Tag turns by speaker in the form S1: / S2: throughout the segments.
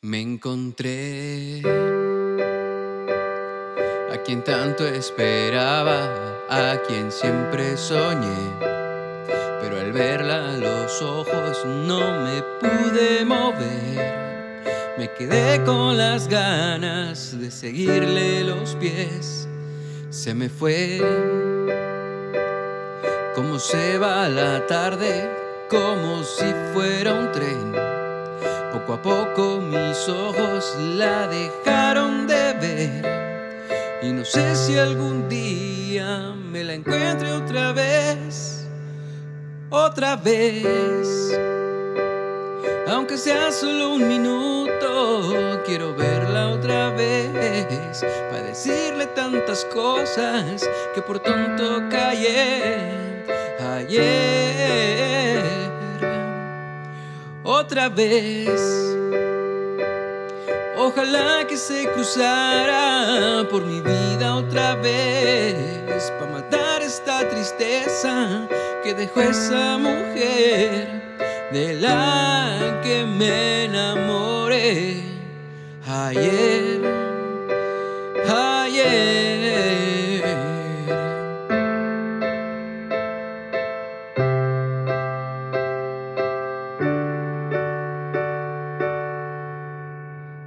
S1: Me encontré a quien tanto esperaba, a quien siempre soñé. Pero al verla los ojos no me pude mover. Me quedé con las ganas de seguirle los pies. Se me fue como se va la tarde, como si fuera un poco a poco mis ojos la dejaron de ver y no sé si algún día me la encuentre otra vez, otra vez. Aunque sea solo un minuto, quiero verla otra vez para decirle tantas cosas que por tonto callé ayer otra vez. Ojalá que se cruzara por mi vida otra vez para matar esta tristeza que dejó esa mujer de la que me enamoré ayer, ayer.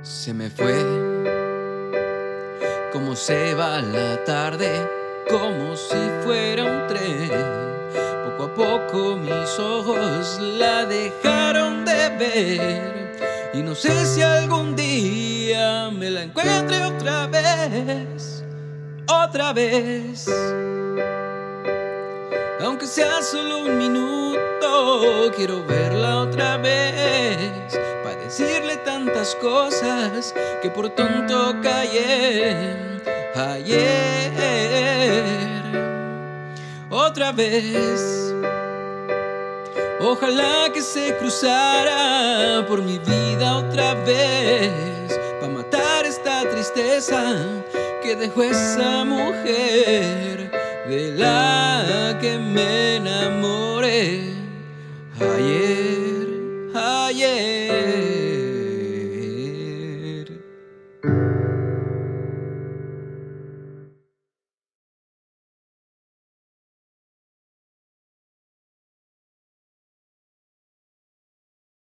S1: Se me fue. Como se va la tarde, como si fuera un tren. Poco a poco mis ojos la dejaron de ver. Y no sé si algún día me la encuentre otra vez, otra vez. Aunque sea solo un minuto, quiero verla otra vez decirle tantas cosas que por tonto callé ayer. Otra vez, ojalá que se cruzara por mi vida otra vez para matar esta tristeza que dejó esa mujer de la que me enamoré ayer.